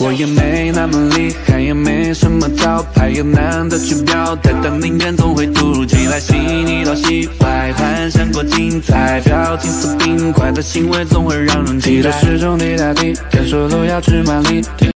我也没那么厉害也没什么招牌也懒得去表态但灵感总会突如其来细腻到袭来幻想过精彩表情似冰块的行为总会让人期待。时钟滴答滴感受路遥知马力